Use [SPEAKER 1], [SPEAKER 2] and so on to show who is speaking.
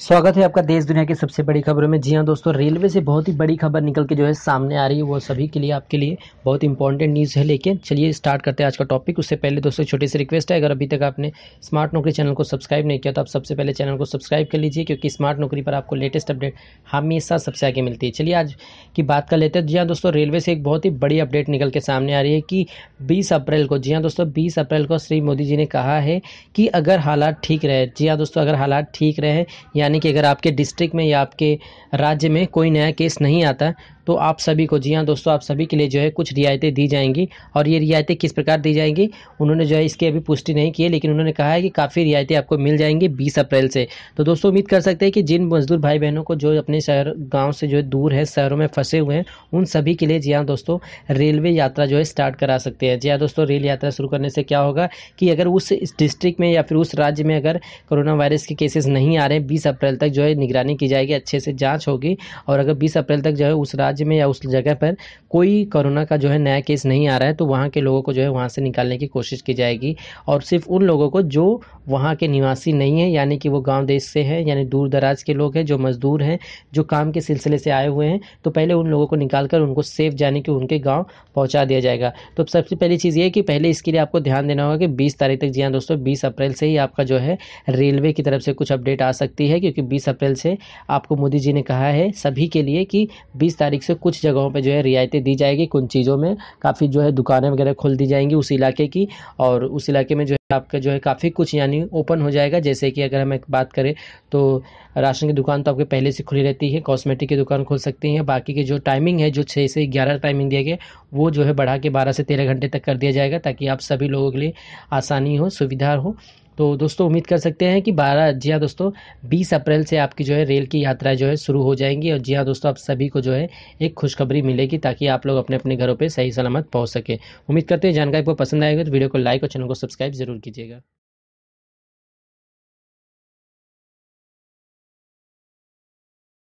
[SPEAKER 1] स्वागत है आपका देश दुनिया की सबसे बड़ी खबरों में। जी हाँ दोस्तों, रेलवे से बहुत ही बड़ी खबर निकल के जो है सामने आ रही है, वो सभी के लिए, आपके लिए बहुत इंपॉर्टेंट न्यूज़ है। लेकिन चलिए स्टार्ट करते हैं आज का टॉपिक उससे पहले दोस्तों छोटी सी रिक्वेस्ट है, अगर अभी तक आपने स्मार्ट नौकरी चैनल को सब्सक्राइब नहीं किया तो आप सबसे पहले चैनल को सब्सक्राइब कर लीजिए, क्योंकि स्मार्ट नौकरी पर आपको लेटेस्ट अपडेट हमेशा सबसे आगे मिलती है। चलिए आज की बात कर लेते हैं। जी हाँ दोस्तों, रेलवे से एक बहुत ही बड़ी अपडेट निकल के सामने आ रही है कि बीस अप्रैल को, जी हाँ दोस्तों, बीस अप्रैल को श्री मोदी जी ने कहा है कि अगर हालात ठीक रहे, जी हाँ दोस्तों, अगर हालात ठीक रहे यानी कि अगर आपके डिस्ट्रिक्ट में या आपके राज्य में कोई नया केस नहीं आता तो आप सभी को, जी हाँ दोस्तों, आप सभी के लिए जो है कुछ रियायतें दी जाएँगी। और ये रियायतें किस प्रकार दी जाएँगी? उन्होंने जो है इसकी अभी पुष्टि नहीं की है, लेकिन उन्होंने कहा है कि काफ़ी रियायतें आपको मिल जाएँगी बीस अप्रैल से। तो दोस्तों, उम्मीद कर सकते हैं कि जिन मजदूर भाई बहनों को जो अपने शहर, गाँव से जो है दूर है, शहरों में फंसे हुए हैं, उन सभी के लिए, जी हाँ दोस्तों, रेलवे यात्रा जो है स्टार्ट करा सकते हैं। जी हाँ दोस्तों, रेल यात्रा शुरू करने से क्या होगा कि अगर उस डिस्ट्रिक्ट में या फिर उस राज्य में अगर कोरोना वायरस के केसेस नहीं आ रहे हैं, बीस अप्रैल तक जो है निगरानी की जाएगी, अच्छे से जाँच होगी। और अगर बीस अप्रैल तक जो है उस राज्य में या उस जगह पर कोई कोरोना का जो है नया केस नहीं आ रहा है तो वहाँ के लोगों को जो है वहाँ से निकालने की कोशिश की जाएगी। और सिर्फ़ उन लोगों को जो वहाँ के निवासी नहीं है, यानी कि वो गाँव देश से है, यानी दूर दराज के लोग हैं, जो मज़दूर हैं, जो काम के सिलसिले से आए हुए हैं तो पहले उन लोगों को निकाल कर उनको सेफ़ जाने की उनके गाँव पहुँचा दिया जाएगा। तो सबसे पहली चीज़ ये कि पहले इसके लिए आपको ध्यान देना होगा कि बीस तारीख तक, जी हाँ दोस्तों, बीस अप्रैल से ही आपका जो है रेलवे की तरफ़ से कुछ अपडेट आ सकती है, क्योंकि बीस अप्रैल से आपको मोदी जी ने कहा है सभी के लिए कि बीस तारीख से कुछ जगहों पर जो है रियायतें दी जाएगी। कुछ चीज़ों में काफ़ी जो है दुकानें वगैरह खोल दी जाएँगी उस इलाके की और उस इलाके में जो आपका जो है काफ़ी कुछ यानी ओपन हो जाएगा। जैसे कि अगर हम बात करें तो राशन की दुकान तो आपके पहले से खुली रहती है, कॉस्मेटिक की दुकान खोल सकती हैं। बाकी की जो टाइमिंग है, जो छः से ग्यारह टाइमिंग दिया गया, वो जो है बढ़ा के बारह से तेरह घंटे तक कर दिया जाएगा, ताकि आप सभी लोगों के लिए आसानी हो, सुविधा हो। तो दोस्तों, उम्मीद कर सकते हैं कि बारह, जी हाँ दोस्तों, बीस अप्रैल से आपकी जो है रेल की यात्रा जो है शुरू हो जाएँगी, और जी हाँ दोस्तों, आप सभी को जो है एक खुशखबरी मिलेगी, ताकि आप लोग अपने अपने घरों पर सही सलामत पहुँच सके। उम्मीद करते हैं जानकारी को पसंद आएगी तो वीडियो को लाइक और चैनल को सब्सक्राइब ज़रूर कीजिएगा।